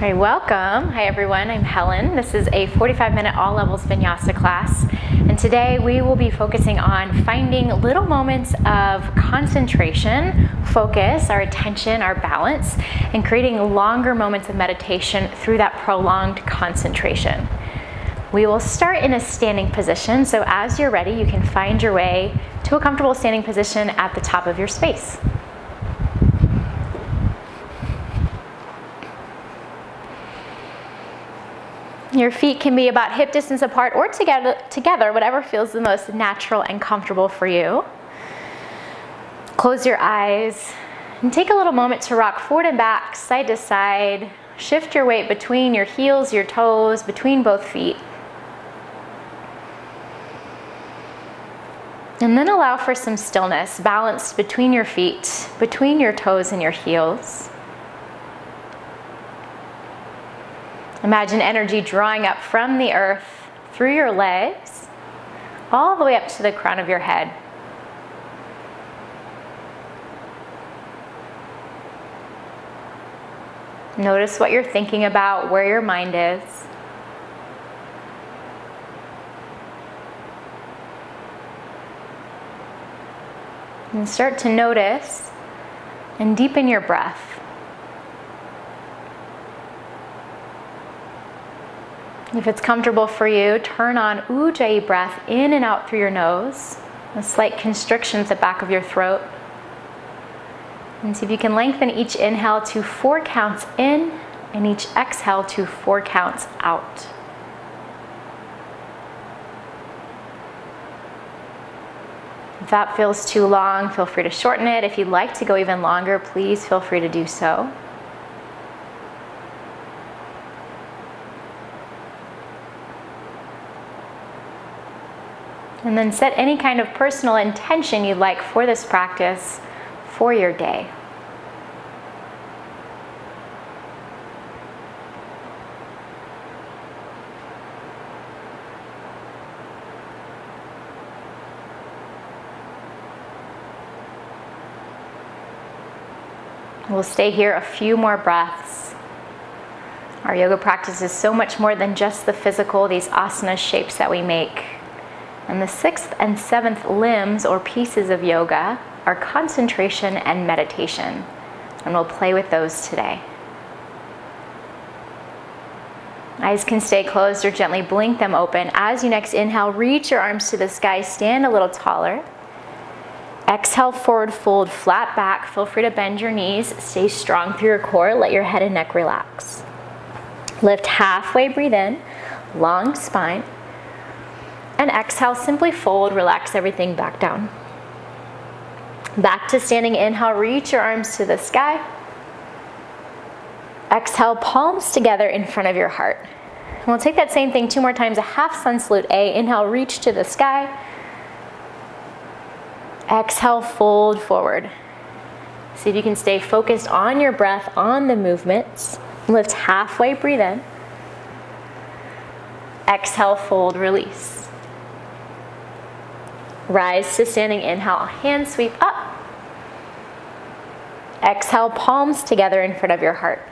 All right, welcome. Hi everyone, I'm Helen. This is a 45 minute all levels vinyasa class. And today we will be focusing on finding little moments of concentration, focus, our attention, our balance, and creating longer moments of meditation through that prolonged concentration. We will start in a standing position, so as you're ready, you can find your way to a comfortable standing position at the top of your space. Your feet can be about hip distance apart or together, together, whatever feels the most natural and comfortable for you. Close your eyes and take a little moment to rock forward and back, side to side. Shift your weight between your heels, your toes, between both feet. And then allow for some stillness, balanced between your feet, between your toes and your heels. Imagine energy drawing up from the earth through your legs, all the way up to the crown of your head. Notice what you're thinking about, where your mind is. And start to notice and deepen your breath. If it's comfortable for you, turn on Ujjayi breath in and out through your nose, a slight constriction at the back of your throat. And see if you can lengthen each inhale to four counts in and each exhale to four counts out. If that feels too long, feel free to shorten it. If you'd like to go even longer, please feel free to do so. And then set any kind of personal intention you'd like for this practice for your day. We'll stay here a few more breaths. Our yoga practice is so much more than just the physical, these asana shapes that we make. And the sixth and seventh limbs or pieces of yoga are concentration and meditation. And we'll play with those today. Eyes can stay closed or gently blink them open. As you next inhale, reach your arms to the sky, stand a little taller. Exhale, forward fold, flat back. Feel free to bend your knees. Stay strong through your core. Let your head and neck relax. Lift halfway, breathe in. Long spine. And exhale, simply fold, relax everything back down. Back to standing inhale, reach your arms to the sky. Exhale, palms together in front of your heart. And we'll take that same thing two more times, a half sun salute A. Inhale, reach to the sky. Exhale, fold forward. See if you can stay focused on your breath, on the movements. Lift halfway, breathe in. Exhale, fold, release. Rise to standing inhale, hand sweep up. Exhale, palms together in front of your heart.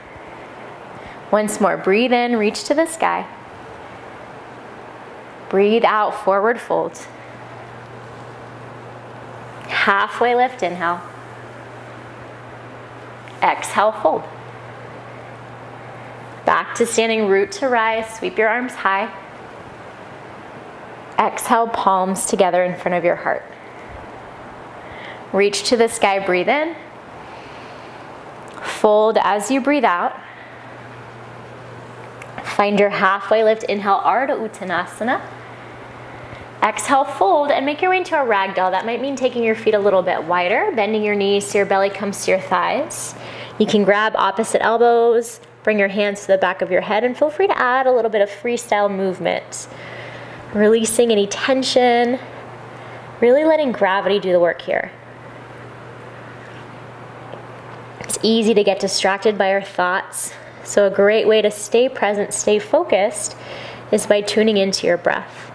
Once more, breathe in, reach to the sky. Breathe out, forward fold. Halfway lift, inhale. Exhale, fold. Back to standing root to rise, sweep your arms high. Exhale, palms together in front of your heart. Reach to the sky, breathe in. Fold as you breathe out. Find your halfway lift. Inhale, Ardha Uttanasana. Exhale, fold, and make your way into a ragdoll. That might mean taking your feet a little bit wider, bending your knees so your belly comes to your thighs. You can grab opposite elbows, bring your hands to the back of your head, and feel free to add a little bit of freestyle movement releasing any tension, really letting gravity do the work here. It's easy to get distracted by our thoughts, so a great way to stay present, stay focused, is by tuning into your breath.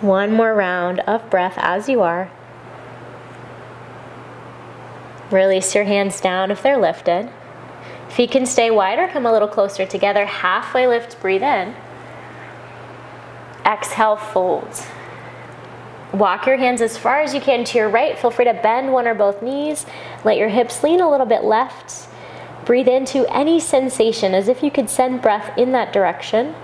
One more round of breath as you are. Release your hands down if they're lifted. Feet can stay wide or come a little closer together. Halfway lift, breathe in. Exhale, fold. Walk your hands as far as you can to your right. Feel free to bend one or both knees. Let your hips lean a little bit left. Breathe into any sensation as if you could send breath in that direction.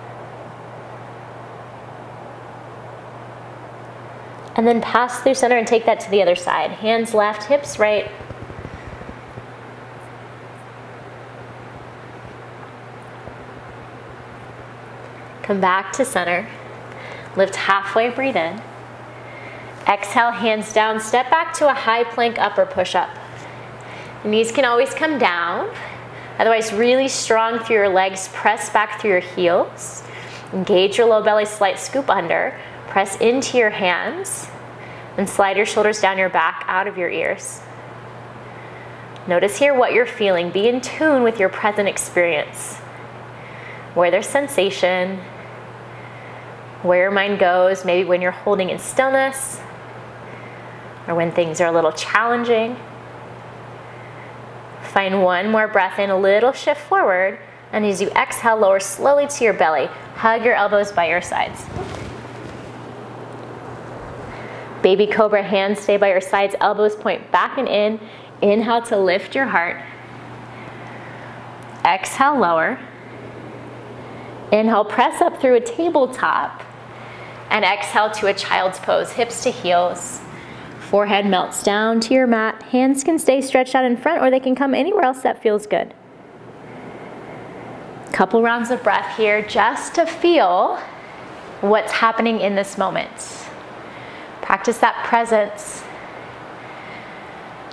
And then pass through center and take that to the other side. Hands left, hips right. Come back to center. Lift halfway, breathe in. Exhale, hands down, step back to a high plank upper push up. knees can always come down. Otherwise, really strong through your legs, press back through your heels. Engage your low belly, slight scoop under. Press into your hands and slide your shoulders down your back out of your ears. Notice here what you're feeling. Be in tune with your present experience. Where there's sensation, where your mind goes, maybe when you're holding in stillness, or when things are a little challenging. Find one more breath in, a little shift forward, and as you exhale, lower slowly to your belly. Hug your elbows by your sides. Baby cobra, hands stay by your sides, elbows point back and in. Inhale to lift your heart. Exhale, lower. Inhale, press up through a tabletop. And exhale to a child's pose, hips to heels. Forehead melts down to your mat. Hands can stay stretched out in front or they can come anywhere else that feels good. Couple rounds of breath here just to feel what's happening in this moment. Practice that presence,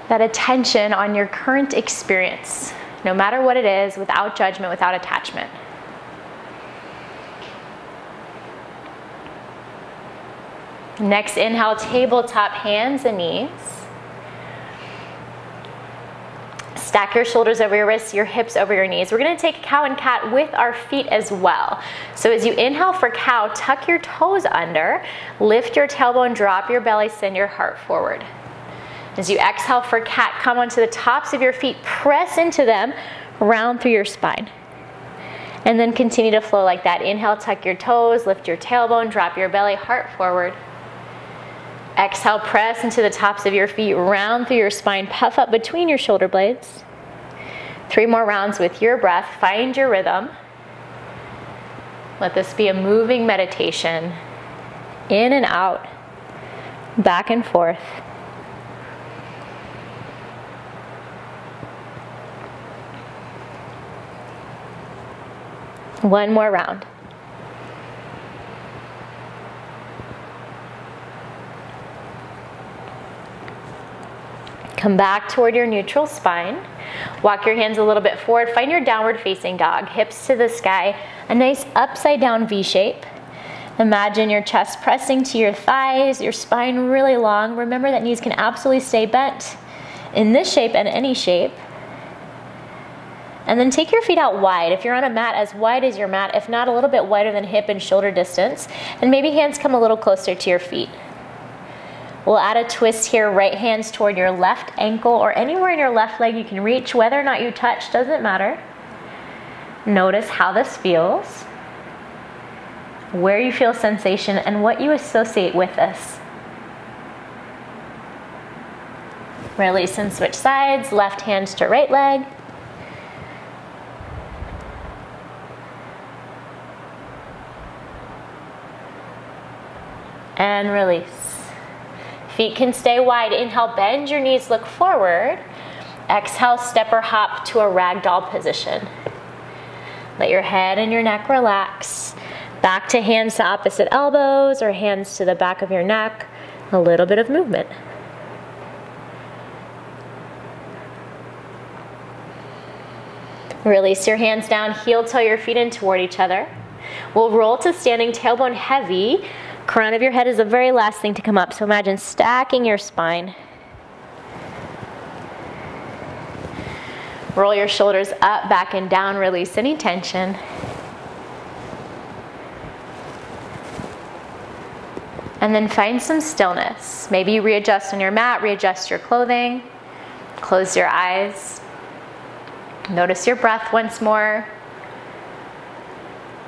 that attention on your current experience, no matter what it is, without judgment, without attachment. Next inhale, tabletop hands and knees. Stack your shoulders over your wrists, your hips over your knees. We're gonna take cow and cat with our feet as well. So as you inhale for cow, tuck your toes under, lift your tailbone, drop your belly, send your heart forward. As you exhale for cat, come onto the tops of your feet, press into them, round through your spine. And then continue to flow like that. Inhale, tuck your toes, lift your tailbone, drop your belly, heart forward. Exhale, press into the tops of your feet, round through your spine, puff up between your shoulder blades. Three more rounds with your breath. Find your rhythm. Let this be a moving meditation. In and out, back and forth. One more round. Come back toward your neutral spine. Walk your hands a little bit forward. Find your downward facing dog, hips to the sky, a nice upside down V shape. Imagine your chest pressing to your thighs, your spine really long. Remember that knees can absolutely stay bent in this shape and any shape. And then take your feet out wide. If you're on a mat, as wide as your mat, if not a little bit wider than hip and shoulder distance. And maybe hands come a little closer to your feet. We'll add a twist here, right hands toward your left ankle or anywhere in your left leg you can reach. Whether or not you touch doesn't matter. Notice how this feels, where you feel sensation, and what you associate with this. Release and switch sides, left hand to right leg. And release. Feet can stay wide. Inhale, bend your knees, look forward. Exhale, step or hop to a ragdoll position. Let your head and your neck relax. Back to hands to opposite elbows or hands to the back of your neck. A little bit of movement. Release your hands down, heel toe your feet in toward each other. We'll roll to standing tailbone heavy. Crown of your head is the very last thing to come up. So imagine stacking your spine. Roll your shoulders up, back, and down. Release any tension. And then find some stillness. Maybe you readjust on your mat, readjust your clothing. Close your eyes. Notice your breath once more.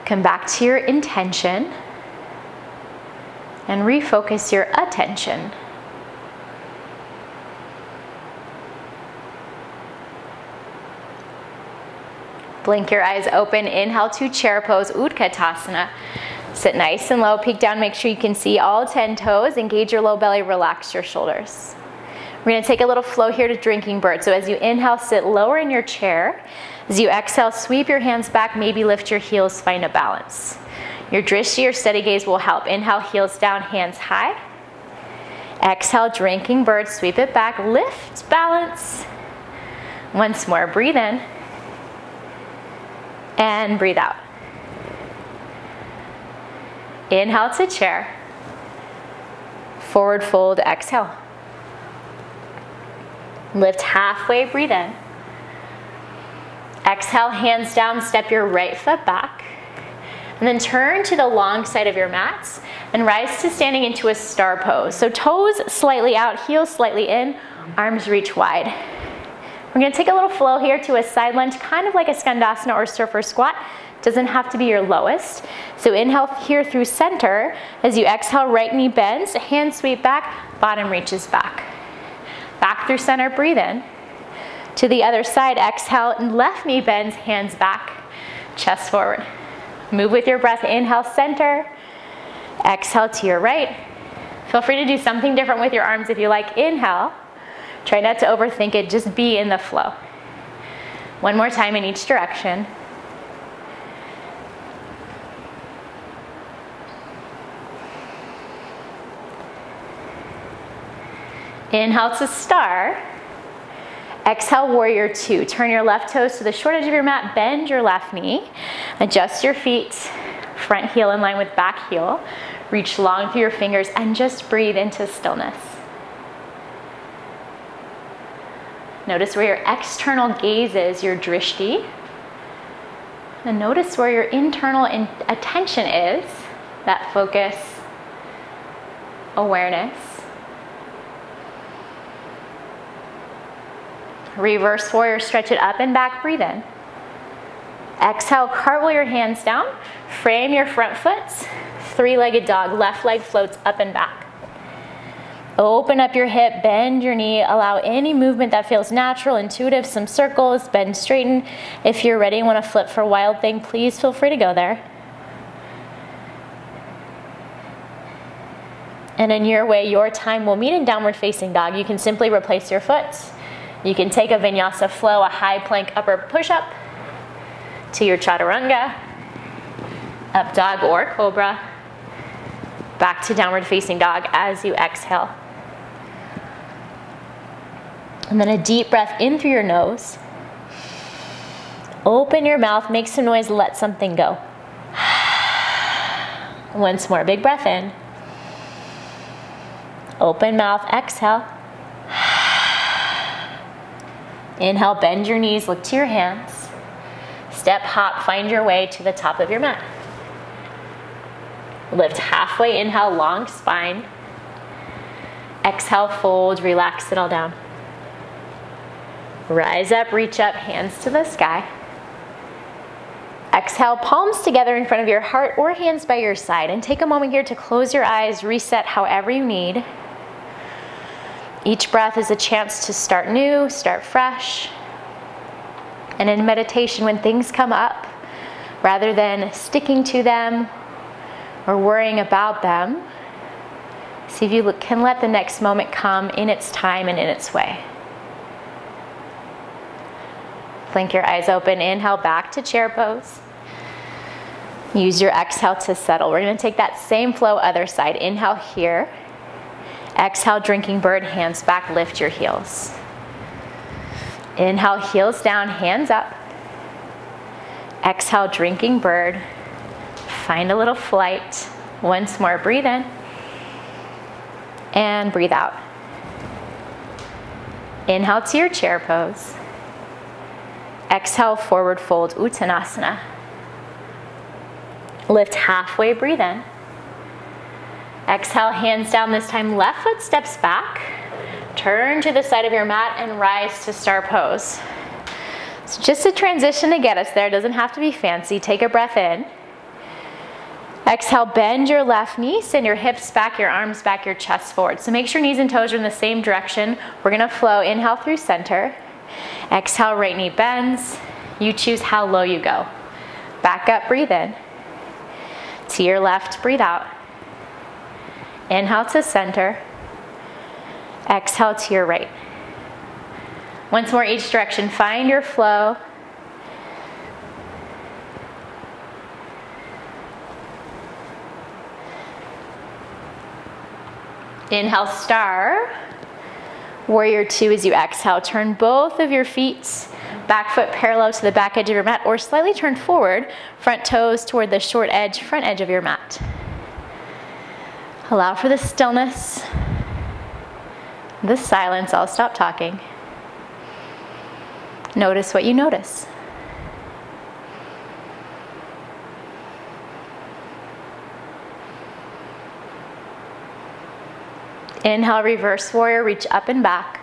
Come back to your intention and refocus your attention. Blink your eyes open. Inhale to chair pose, Utkatasana. Sit nice and low, peek down, make sure you can see all 10 toes. Engage your low belly, relax your shoulders. We're gonna take a little flow here to drinking bird. So as you inhale, sit lower in your chair. As you exhale, sweep your hands back, maybe lift your heels, find a balance. Your drishti or steady gaze will help. Inhale, heels down, hands high. Exhale, drinking bird, sweep it back, lift, balance. Once more, breathe in. And breathe out. Inhale to chair. Forward fold, exhale. Lift halfway, breathe in. Exhale, hands down, step your right foot back. And then turn to the long side of your mats and rise to standing into a star pose. So toes slightly out, heels slightly in, arms reach wide. We're gonna take a little flow here to a side lunge, kind of like a skandasana or surfer squat. Doesn't have to be your lowest. So inhale here through center. As you exhale, right knee bends, hand sweep back, bottom reaches back. Back through center, breathe in. To the other side, exhale, and left knee bends, hands back, chest forward. Move with your breath, inhale, center. Exhale to your right. Feel free to do something different with your arms if you like. Inhale. Try not to overthink it, just be in the flow. One more time in each direction. Inhale to star. Exhale, warrior two. Turn your left toes to the short edge of your mat, bend your left knee. Adjust your feet, front heel in line with back heel. Reach long through your fingers and just breathe into stillness. Notice where your external gaze is, your drishti. And notice where your internal in attention is, that focus, awareness. Reverse warrior, stretch it up and back, breathe in. Exhale, cartwheel your hands down, frame your front foot, three-legged dog, left leg floats up and back. Open up your hip, bend your knee, allow any movement that feels natural, intuitive, some circles, bend, straighten. If you're ready and want to flip for wild thing, please feel free to go there. And in your way, your time will meet in downward facing dog. You can simply replace your foot. You can take a vinyasa flow, a high plank upper push-up to your chaturanga, up dog or cobra, back to downward facing dog as you exhale. And then a deep breath in through your nose. Open your mouth, make some noise, let something go. Once more, big breath in. Open mouth, exhale. Inhale, bend your knees, look to your hands. Step, hop, find your way to the top of your mat. Lift halfway, inhale, long spine. Exhale, fold, relax it all down. Rise up, reach up, hands to the sky. Exhale, palms together in front of your heart or hands by your side. And take a moment here to close your eyes, reset however you need. Each breath is a chance to start new, start fresh. And in meditation, when things come up, rather than sticking to them or worrying about them, see if you can let the next moment come in its time and in its way. Blink your eyes open, inhale back to chair pose. Use your exhale to settle. We're gonna take that same flow other side. Inhale here. Exhale, drinking bird, hands back, lift your heels. Inhale, heels down, hands up. Exhale, drinking bird. Find a little flight. Once more, breathe in. And breathe out. Inhale to your chair pose. Exhale, forward fold, Uttanasana. Lift halfway, breathe in. Exhale, hands down this time, left foot steps back. Turn to the side of your mat and rise to star pose. So just a transition to get us there. It doesn't have to be fancy. Take a breath in. Exhale, bend your left knee, send your hips back, your arms back, your chest forward. So make sure knees and toes are in the same direction. We're gonna flow, inhale through center. Exhale, right knee bends. You choose how low you go. Back up, breathe in. To your left, breathe out. Inhale to center. Exhale to your right. Once more each direction, find your flow. Inhale, star. Warrior two as you exhale. Turn both of your feet, back foot parallel to the back edge of your mat or slightly turn forward, front toes toward the short edge, front edge of your mat. Allow for the stillness, the silence. I'll stop talking. Notice what you notice. Inhale, reverse warrior, reach up and back.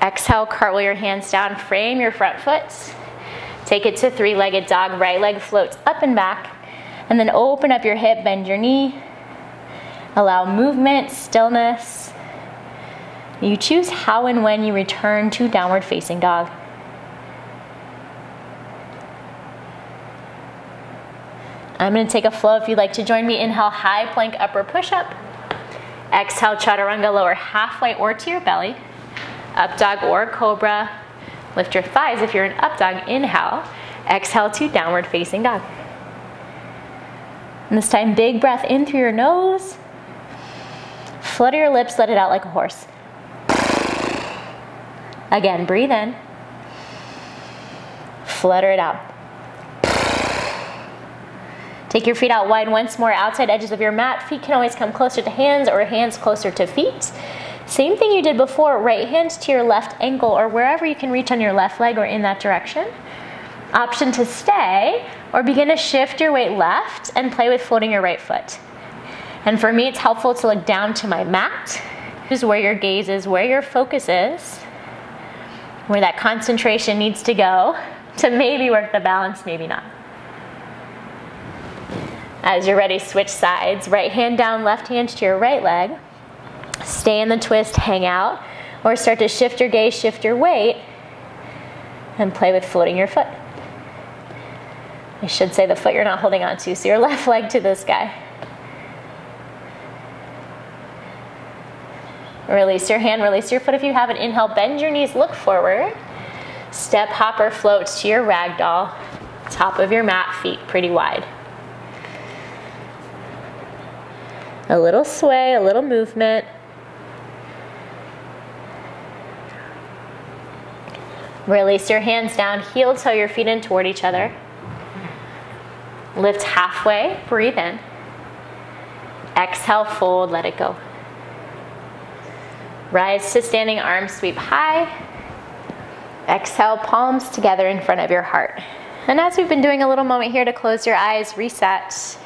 Exhale, cartwheel your hands down, frame your front foot. Take it to three-legged dog, right leg floats up and back. And then open up your hip, bend your knee. Allow movement, stillness. You choose how and when you return to downward facing dog. I'm gonna take a flow if you'd like to join me. Inhale, high plank upper push up. Exhale, chaturanga, lower halfway or to your belly. Up dog or cobra. Lift your thighs if you're in up dog. Inhale. Exhale to downward facing dog. And this time, big breath in through your nose. Flutter your lips, let it out like a horse. Again, breathe in. Flutter it out. Take your feet out wide once more, outside edges of your mat. Feet can always come closer to hands or hands closer to feet. Same thing you did before, right hands to your left ankle or wherever you can reach on your left leg or in that direction. Option to stay or begin to shift your weight left and play with floating your right foot. And for me, it's helpful to look down to my mat. This is where your gaze is, where your focus is, where that concentration needs to go to maybe work the balance, maybe not. As you're ready, switch sides. Right hand down, left hand to your right leg. Stay in the twist, hang out, or start to shift your gaze, shift your weight, and play with floating your foot. I should say the foot you're not holding on to, so your left leg to the sky. Release your hand, release your foot if you have an inhale, bend your knees, look forward. Step, hopper, float to your ragdoll. Top of your mat, feet pretty wide. A little sway, a little movement. Release your hands down, heel toe your feet in toward each other. Lift halfway, breathe in. Exhale, fold, let it go. Rise to standing arms, sweep high. Exhale, palms together in front of your heart. And as we've been doing a little moment here to close your eyes, reset.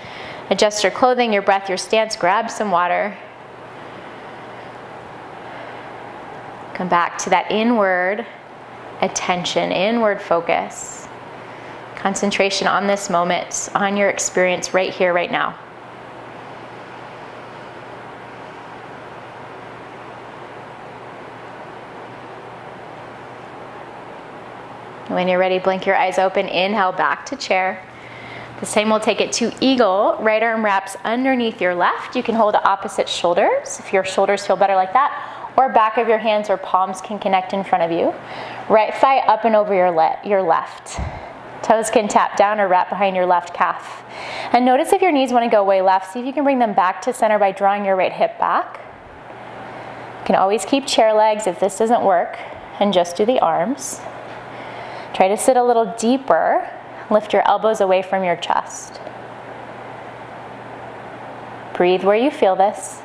Adjust your clothing, your breath, your stance, grab some water. Come back to that inward attention, inward focus. Concentration on this moment, on your experience right here, right now. When you're ready, blink your eyes open. Inhale back to chair. The same will take it to eagle. Right arm wraps underneath your left. You can hold opposite shoulders if your shoulders feel better like that. Or back of your hands or palms can connect in front of you. Right thigh up and over your, le your left. Toes can tap down or wrap behind your left calf. And notice if your knees want to go way left, see if you can bring them back to center by drawing your right hip back. You can always keep chair legs if this doesn't work and just do the arms. Try to sit a little deeper Lift your elbows away from your chest. Breathe where you feel this.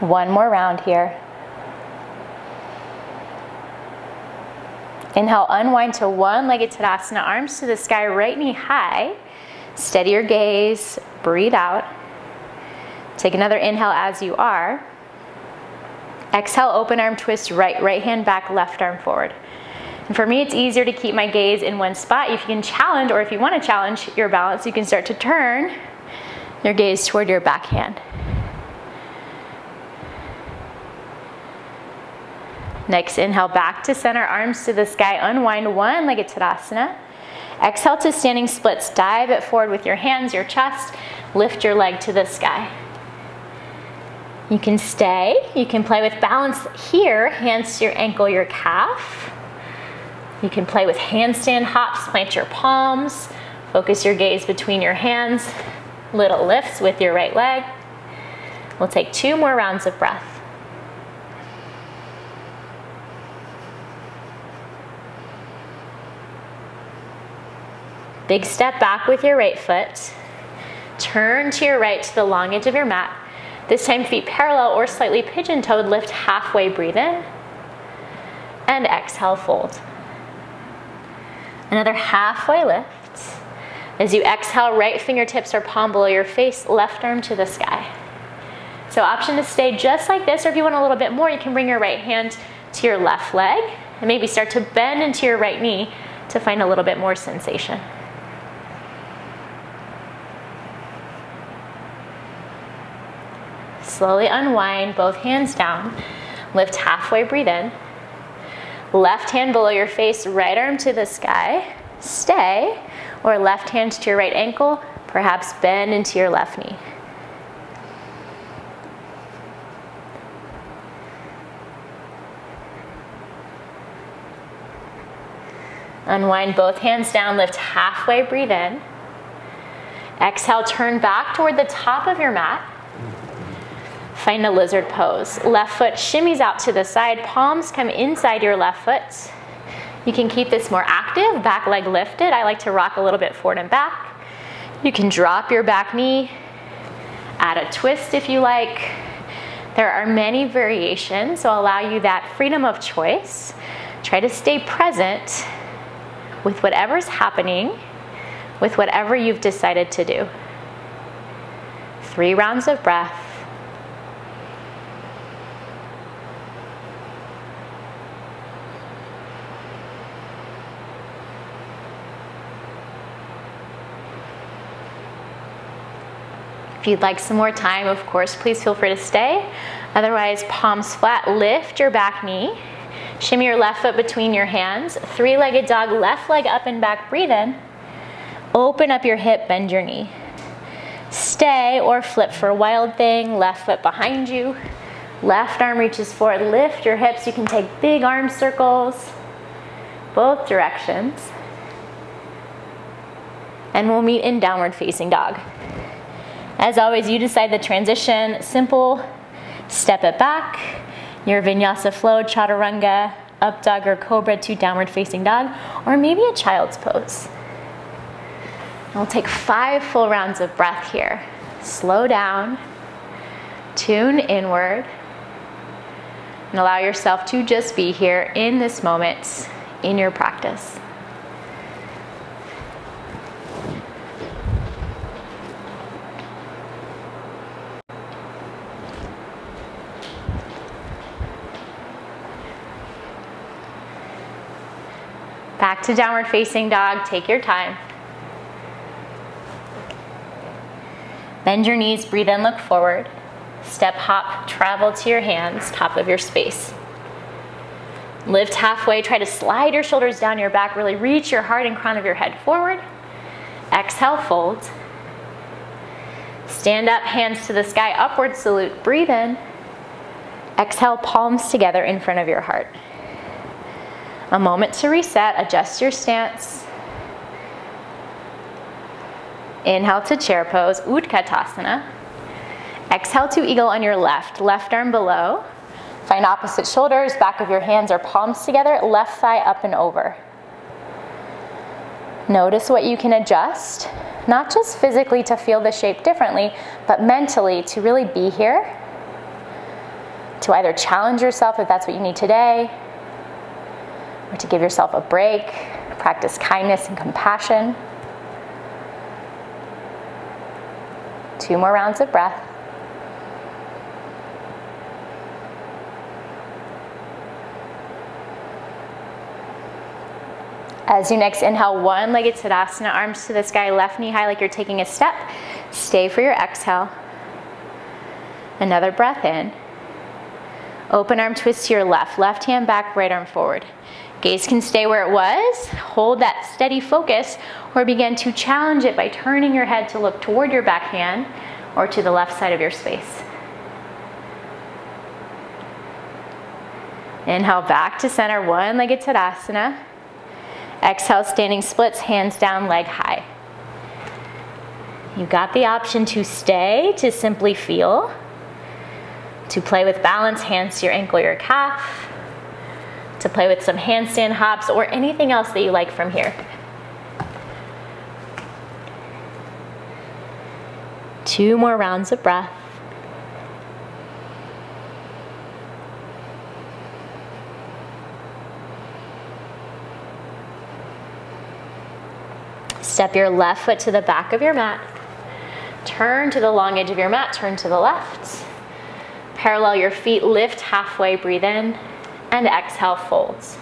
One more round here. Inhale, unwind to one-legged Tadasana, arms to the sky, right knee high. Steady your gaze, breathe out. Take another inhale as you are. Exhale, open arm twist, right, right hand back, left arm forward. And for me, it's easier to keep my gaze in one spot. If you can challenge, or if you want to challenge your balance, you can start to turn your gaze toward your back hand. Next, inhale back to center, arms to the sky, unwind one-legged Tadasana. Exhale to standing splits, dive it forward with your hands, your chest, lift your leg to the sky. You can stay, you can play with balance here, hands to your ankle, your calf. You can play with handstand hops, plant your palms, focus your gaze between your hands, little lifts with your right leg. We'll take two more rounds of breath. Big step back with your right foot. Turn to your right to the long edge of your mat. This time feet parallel or slightly pigeon-toed, lift halfway, breathe in. And exhale, fold. Another halfway lift. As you exhale, right fingertips are palm below your face, left arm to the sky. So option to stay just like this, or if you want a little bit more, you can bring your right hand to your left leg and maybe start to bend into your right knee to find a little bit more sensation. Slowly unwind both hands down. Lift halfway, breathe in. Left hand below your face, right arm to the sky. Stay. Or left hand to your right ankle, perhaps bend into your left knee. Unwind both hands down, lift halfway, breathe in. Exhale, turn back toward the top of your mat. Find a lizard pose. Left foot shimmies out to the side, palms come inside your left foot. You can keep this more active, back leg lifted. I like to rock a little bit forward and back. You can drop your back knee, add a twist if you like. There are many variations, so allow you that freedom of choice. Try to stay present with whatever's happening, with whatever you've decided to do. Three rounds of breath. If you'd like some more time, of course, please feel free to stay. Otherwise, palms flat, lift your back knee. Shimmy your left foot between your hands. Three-legged dog, left leg up and back, breathe in. Open up your hip, bend your knee. Stay or flip for a wild thing, left foot behind you. Left arm reaches forward, lift your hips. You can take big arm circles, both directions. And we'll meet in downward facing dog. As always, you decide the transition, simple, step it back, your vinyasa flow, chaturanga, up dog or cobra to downward facing dog, or maybe a child's pose. And we'll take five full rounds of breath here. Slow down, tune inward, and allow yourself to just be here in this moment in your practice. Back to downward facing dog, take your time. Bend your knees, breathe in, look forward. Step, hop, travel to your hands, top of your space. Lift halfway, try to slide your shoulders down your back, really reach your heart and crown of your head forward. Exhale, fold. Stand up, hands to the sky, upward salute, breathe in. Exhale, palms together in front of your heart. A moment to reset, adjust your stance. Inhale to chair pose, Utkatasana. Exhale to eagle on your left, left arm below. Find opposite shoulders, back of your hands or palms together, left thigh up and over. Notice what you can adjust, not just physically to feel the shape differently, but mentally to really be here, to either challenge yourself if that's what you need today, or to give yourself a break. Practice kindness and compassion. Two more rounds of breath. As you next inhale, one-legged Tadasana, arms to the sky, left knee high like you're taking a step. Stay for your exhale. Another breath in. Open arm twist to your left, left hand back, right arm forward. Gaze can stay where it was. Hold that steady focus or begin to challenge it by turning your head to look toward your back hand or to the left side of your space. Inhale back to center, one-legged Tadasana. Exhale, standing splits, hands down, leg high. You've got the option to stay, to simply feel, to play with balance, hands to your ankle, your calf, to play with some handstand hops, or anything else that you like from here. Two more rounds of breath. Step your left foot to the back of your mat. Turn to the long edge of your mat, turn to the left. Parallel your feet, lift halfway, breathe in, and exhale, folds.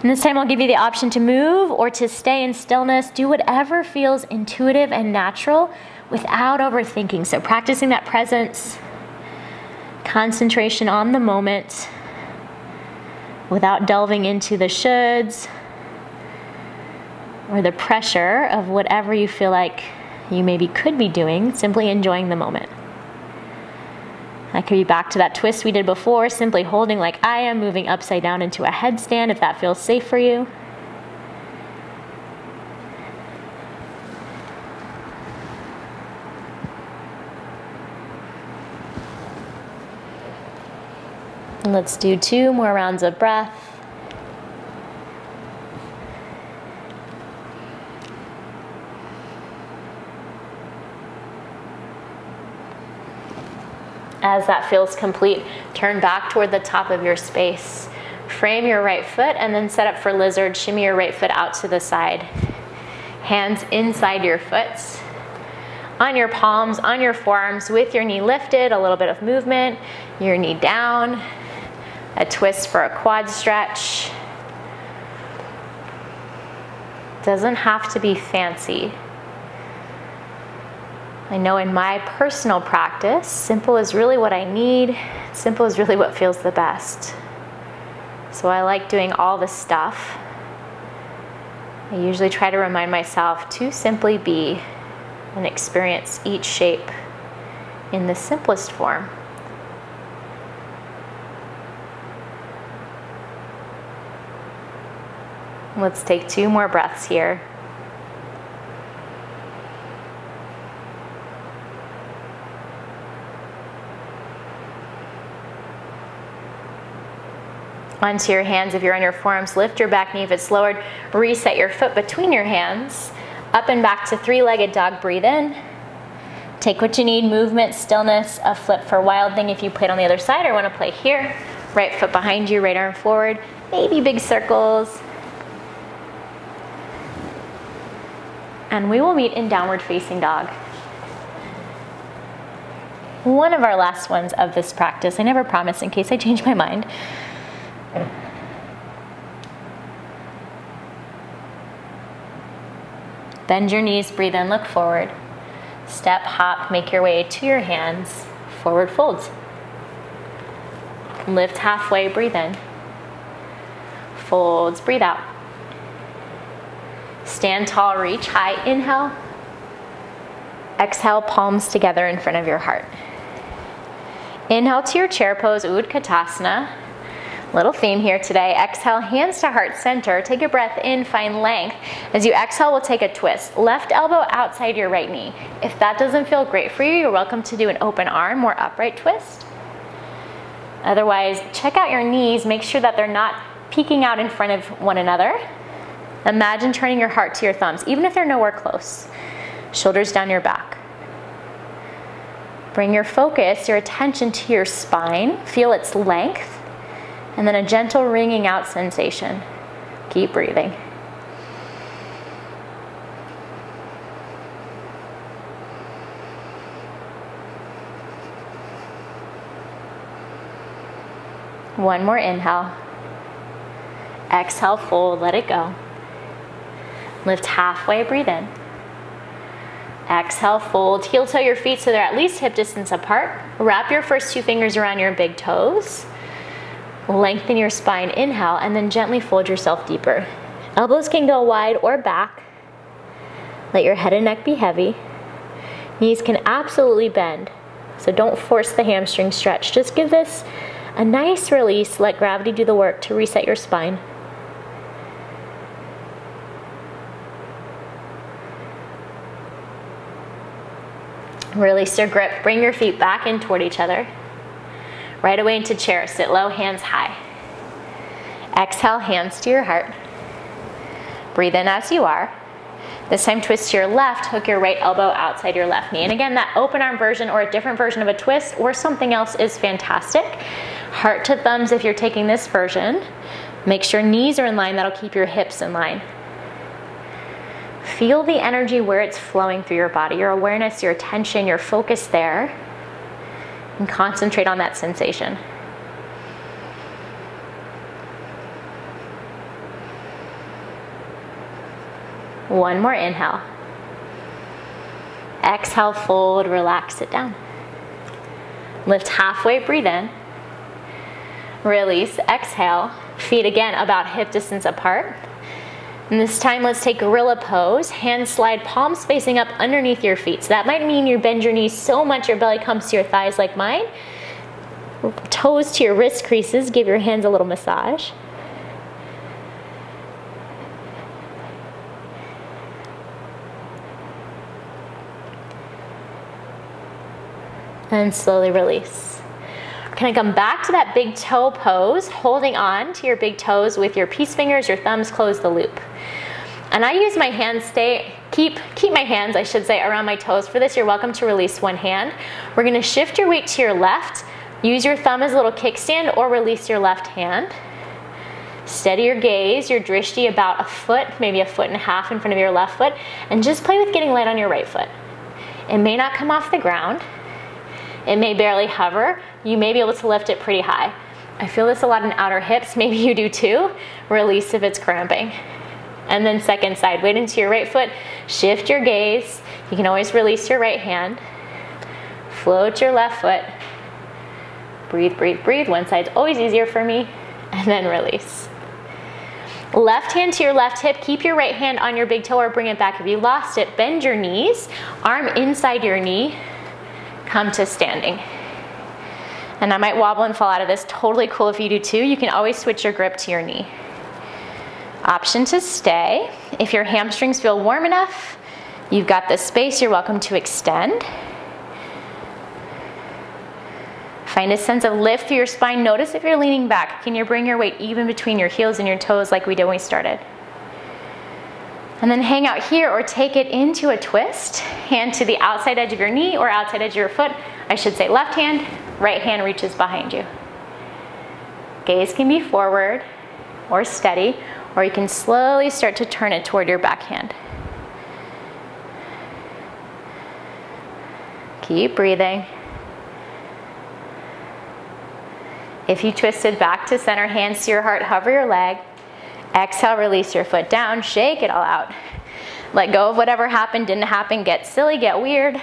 And this time I'll give you the option to move or to stay in stillness. Do whatever feels intuitive and natural without overthinking. So practicing that presence, concentration on the moment without delving into the shoulds or the pressure of whatever you feel like you maybe could be doing, simply enjoying the moment. That could be back to that twist we did before, simply holding like I am, moving upside down into a headstand if that feels safe for you. let's do two more rounds of breath. As that feels complete, turn back toward the top of your space. Frame your right foot and then set up for lizard. Shimmy your right foot out to the side. Hands inside your foot. On your palms, on your forearms, with your knee lifted, a little bit of movement. Your knee down. A twist for a quad stretch. Doesn't have to be fancy. I know in my personal practice, simple is really what I need, simple is really what feels the best. So I like doing all the stuff. I usually try to remind myself to simply be and experience each shape in the simplest form. Let's take two more breaths here. Onto your hands. If you're on your forearms, lift your back knee. If it's lowered, reset your foot between your hands. Up and back to three-legged dog. Breathe in. Take what you need, movement, stillness, a flip for wild thing if you played on the other side or want to play here. Right foot behind you, right arm forward. Maybe big circles. And we will meet in downward facing dog. One of our last ones of this practice. I never promise in case I change my mind. Bend your knees, breathe in, look forward. Step, hop, make your way to your hands. Forward folds. Lift halfway, breathe in. Folds, breathe out. Stand tall, reach high, inhale. Exhale, palms together in front of your heart. Inhale to your chair pose, Utkatasana. Little theme here today. Exhale, hands to heart center. Take a breath in, find length. As you exhale, we'll take a twist. Left elbow outside your right knee. If that doesn't feel great for you, you're welcome to do an open arm or upright twist. Otherwise, check out your knees. Make sure that they're not peeking out in front of one another. Imagine turning your heart to your thumbs, even if they're nowhere close. Shoulders down your back. Bring your focus, your attention to your spine. Feel its length And then a gentle wringing out sensation. Keep breathing. One more inhale. Exhale, fold, let it go. Lift halfway, breathe in. Exhale, fold, heel toe your feet so they're at least hip distance apart. Wrap your first two fingers around your big toes. Lengthen your spine, inhale, and then gently fold yourself deeper. Elbows can go wide or back. Let your head and neck be heavy. Knees can absolutely bend, so don't force the hamstring stretch. Just give this a nice release. Let gravity do the work to reset your spine. Release your grip. Bring your feet back in toward each other. Right away into chair. Sit low, hands high. Exhale, hands to your heart. Breathe in as you are. This time twist to your left, hook your right elbow outside your left knee. And again, that open arm version or a different version of a twist or something else is fantastic. Heart to thumbs if you're taking this version. Make sure knees are in line, that'll keep your hips in line. Feel the energy where it's flowing through your body, your awareness, your attention, your focus there, and concentrate on that sensation. One more inhale. Exhale, fold, relax it down. Lift halfway, breathe in. Release, exhale. Feet again about hip distance apart. And this time, let's take gorilla pose. Hands slide, palms facing up underneath your feet. So that might mean you bend your knees so much your belly comes to your thighs like mine. Toes to your wrist creases. Give your hands a little massage. And slowly release. Can I come back to that big toe pose, holding on to your big toes with your peace fingers, your thumbs close the loop. And I use my hands, stay, keep, keep my hands, I should say, around my toes. For this, you're welcome to release one hand. We're gonna shift your weight to your left. Use your thumb as a little kickstand or release your left hand. Steady your gaze, your drishti about a foot, maybe a foot and a half in front of your left foot, and just play with getting light on your right foot. It may not come off the ground. It may barely hover. You may be able to lift it pretty high. I feel this a lot in outer hips. Maybe you do too. Release if it's cramping and then second side. Weight into your right foot, shift your gaze. You can always release your right hand. Float your left foot. Breathe, breathe, breathe. One side's always easier for me. And then release. Left hand to your left hip. Keep your right hand on your big toe or bring it back. If you lost it, bend your knees. Arm inside your knee. Come to standing. And I might wobble and fall out of this. Totally cool if you do too. You can always switch your grip to your knee. Option to stay. If your hamstrings feel warm enough, you've got the space, you're welcome to extend. Find a sense of lift through your spine. Notice if you're leaning back. Can you bring your weight even between your heels and your toes like we did when we started? And then hang out here or take it into a twist. Hand to the outside edge of your knee or outside edge of your foot. I should say left hand, right hand reaches behind you. Gaze can be forward or steady, or you can slowly start to turn it toward your backhand. Keep breathing. If you twisted back to center, hands to your heart, hover your leg. Exhale, release your foot down, shake it all out. Let go of whatever happened, didn't happen, get silly, get weird.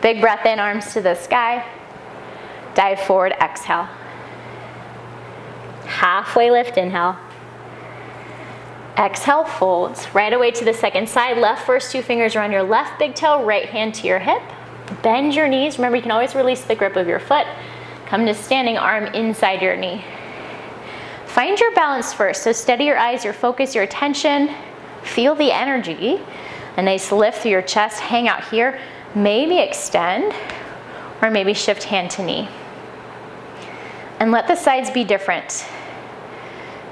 Big breath in, arms to the sky. Dive forward, exhale. Halfway lift, inhale. Exhale, folds. Right away to the second side. Left first two fingers around your left big toe, right hand to your hip. Bend your knees. Remember, you can always release the grip of your foot. Come to standing, arm inside your knee. Find your balance first. So steady your eyes, your focus, your attention. Feel the energy. A nice lift through your chest. Hang out here. Maybe extend or maybe shift hand to knee. And let the sides be different.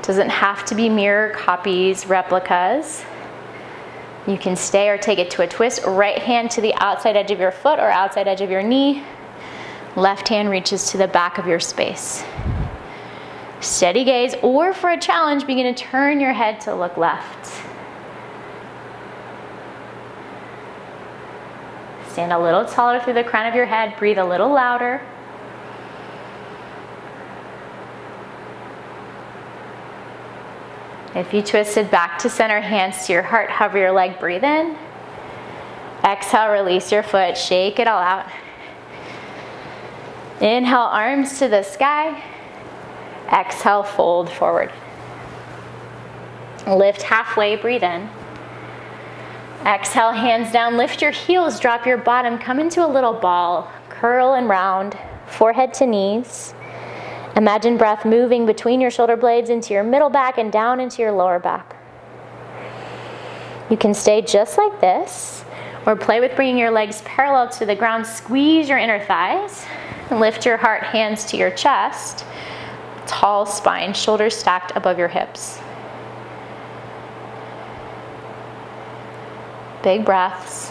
Doesn't have to be mirror copies, replicas. You can stay or take it to a twist. Right hand to the outside edge of your foot or outside edge of your knee. Left hand reaches to the back of your space. Steady gaze, or for a challenge, begin to turn your head to look left. Stand a little taller through the crown of your head, breathe a little louder. If you twisted back to center, hands to your heart, hover your leg, breathe in. Exhale, release your foot, shake it all out. Inhale, arms to the sky. Exhale, fold forward. Lift halfway, breathe in. Exhale, hands down, lift your heels, drop your bottom, come into a little ball, curl and round, forehead to knees. Imagine breath moving between your shoulder blades into your middle back and down into your lower back. You can stay just like this, or play with bringing your legs parallel to the ground. Squeeze your inner thighs, lift your heart, hands to your chest. Tall spine, shoulders stacked above your hips. Big breaths.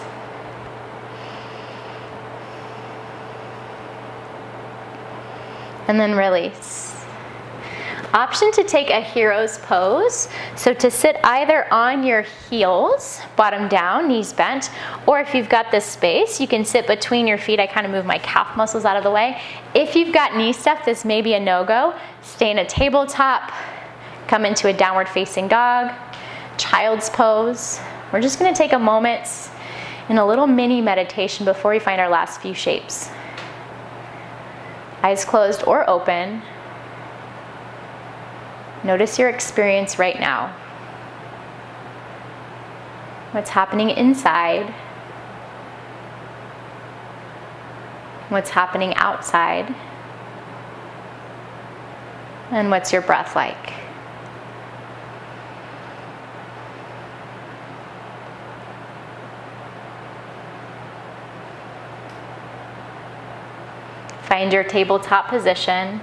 And then release. Option to take a hero's pose. So to sit either on your heels, bottom down, knees bent, or if you've got this space, you can sit between your feet. I kind of move my calf muscles out of the way. If you've got knee stuff, this may be a no-go. Stay in a tabletop, come into a downward facing dog, child's pose. We're just gonna take a moment in a little mini meditation before we find our last few shapes eyes closed or open. Notice your experience right now. What's happening inside? What's happening outside? And what's your breath like? Find your tabletop position.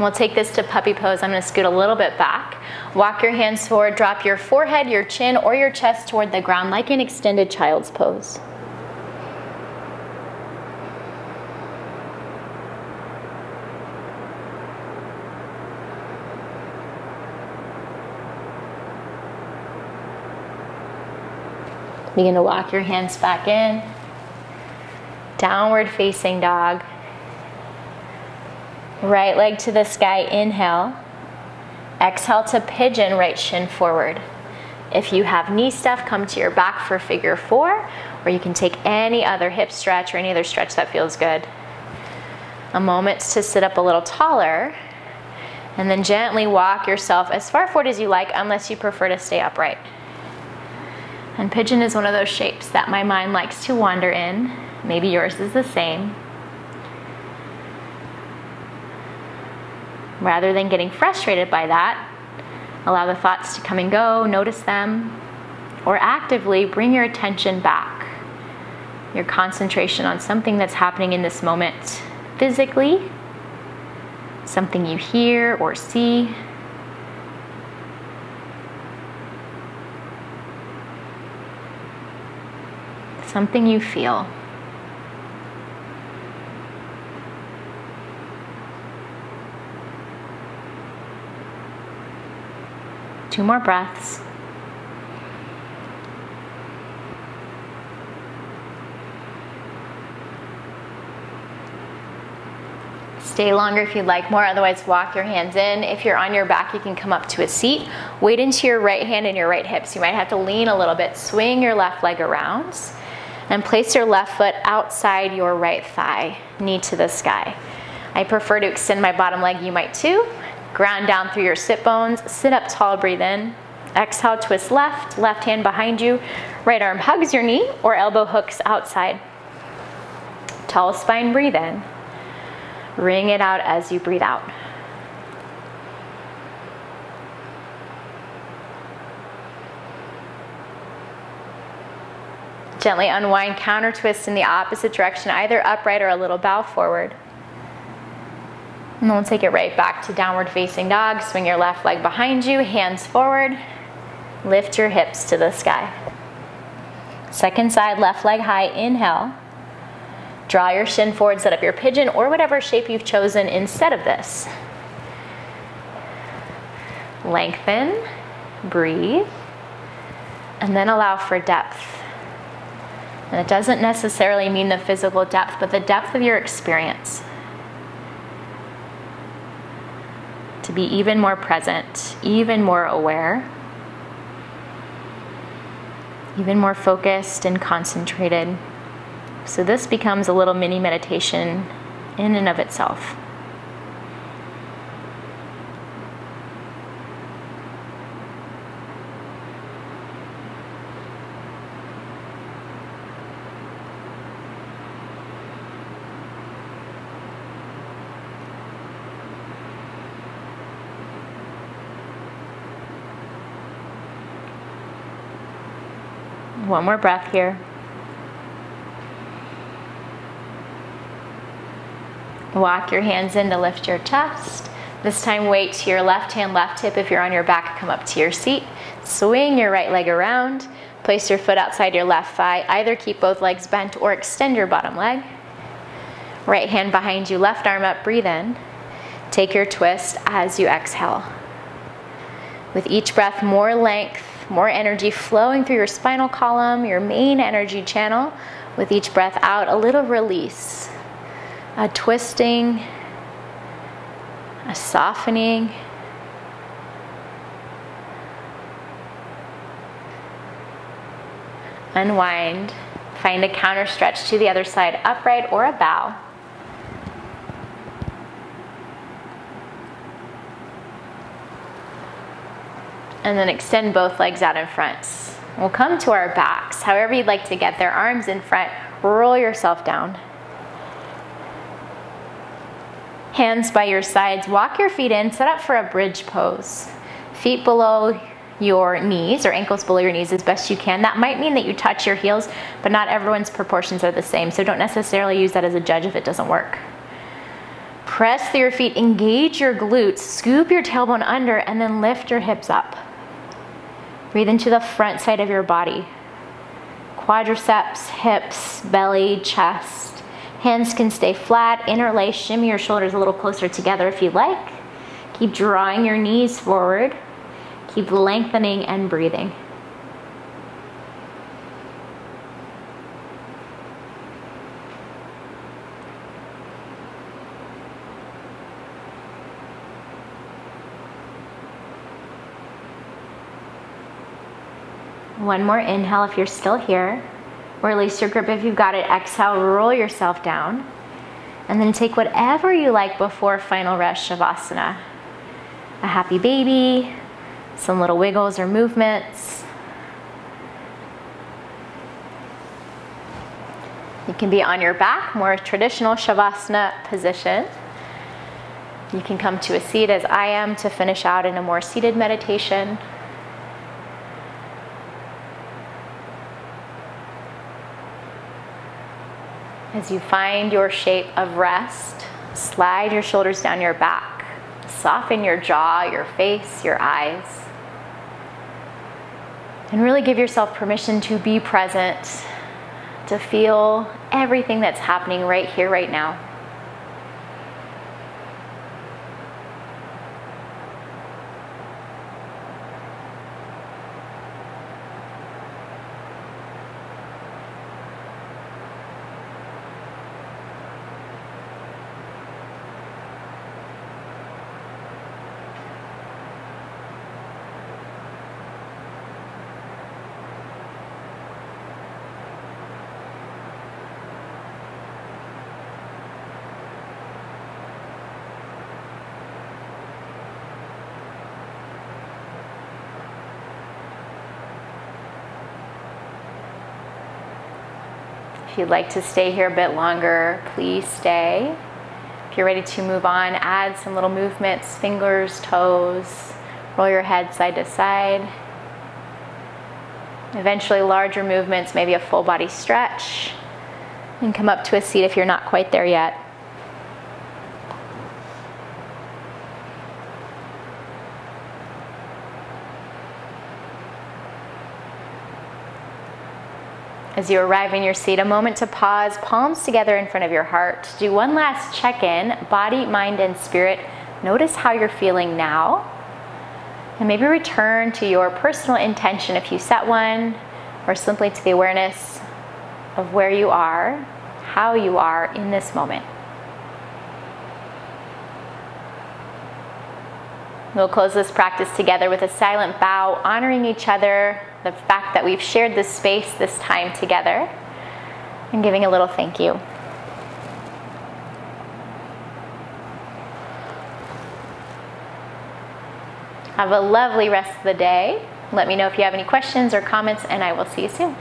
We'll take this to puppy pose. I'm gonna scoot a little bit back. Walk your hands forward, drop your forehead, your chin, or your chest toward the ground like an extended child's pose. Begin to walk your hands back in. Downward facing dog. Right leg to the sky, inhale. Exhale to pigeon, right shin forward. If you have knee stuff, come to your back for figure four, or you can take any other hip stretch or any other stretch that feels good. A moment to sit up a little taller, and then gently walk yourself as far forward as you like, unless you prefer to stay upright. And pigeon is one of those shapes that my mind likes to wander in. Maybe yours is the same. Rather than getting frustrated by that, allow the thoughts to come and go, notice them, or actively bring your attention back, your concentration on something that's happening in this moment physically, something you hear or see. Something you feel. Two more breaths. Stay longer if you'd like more, otherwise walk your hands in. If you're on your back, you can come up to a seat. Weight into your right hand and your right hips. You might have to lean a little bit. Swing your left leg around and place your left foot outside your right thigh, knee to the sky. I prefer to extend my bottom leg, you might too. Ground down through your sit bones. Sit up tall, breathe in. Exhale, twist left, left hand behind you. Right arm hugs your knee or elbow hooks outside. Tall spine, breathe in. Wring it out as you breathe out. Gently unwind, counter twist in the opposite direction, either upright or a little bow forward. And then we'll take it right back to downward facing dog. Swing your left leg behind you, hands forward. Lift your hips to the sky. Second side, left leg high, inhale. Draw your shin forward, set up your pigeon or whatever shape you've chosen instead of this. Lengthen, breathe, and then allow for depth. And it doesn't necessarily mean the physical depth, but the depth of your experience. To be even more present, even more aware, even more focused and concentrated. So, this becomes a little mini meditation in and of itself. One more breath here. Walk your hands in to lift your chest. This time, weight to your left hand, left hip. If you're on your back, come up to your seat. Swing your right leg around. Place your foot outside your left thigh. Either keep both legs bent or extend your bottom leg. Right hand behind you, left arm up, breathe in. Take your twist as you exhale. With each breath, more length, more energy flowing through your spinal column, your main energy channel. With each breath out, a little release, a twisting, a softening. Unwind. Find a counter stretch to the other side, upright or a bow. And then extend both legs out in front. We'll come to our backs. However you'd like to get there arms in front, roll yourself down. Hands by your sides, walk your feet in, set up for a bridge pose. Feet below your knees or ankles below your knees as best you can. That might mean that you touch your heels, but not everyone's proportions are the same, so don't necessarily use that as a judge if it doesn't work. Press through your feet, engage your glutes, scoop your tailbone under, and then lift your hips up. Breathe into the front side of your body. Quadriceps, hips, belly, chest. Hands can stay flat, interlace, shimmy your shoulders a little closer together if you like. Keep drawing your knees forward. Keep lengthening and breathing. One more inhale if you're still here. Release your grip if you've got it. Exhale, roll yourself down. And then take whatever you like before final rest Shavasana. A happy baby, some little wiggles or movements. You can be on your back, more traditional Shavasana position. You can come to a seat as I am to finish out in a more seated meditation. As you find your shape of rest, slide your shoulders down your back. Soften your jaw, your face, your eyes. And really give yourself permission to be present, to feel everything that's happening right here, right now. If you'd like to stay here a bit longer, please stay. If you're ready to move on, add some little movements, fingers, toes, roll your head side to side. Eventually larger movements, maybe a full body stretch. And come up to a seat if you're not quite there yet. As you arrive in your seat, a moment to pause, palms together in front of your heart. Do one last check in, body, mind, and spirit. Notice how you're feeling now. And maybe return to your personal intention if you set one, or simply to the awareness of where you are, how you are in this moment. We'll close this practice together with a silent bow, honoring each other, the fact that we've shared this space, this time together, and giving a little thank you. Have a lovely rest of the day. Let me know if you have any questions or comments, and I will see you soon.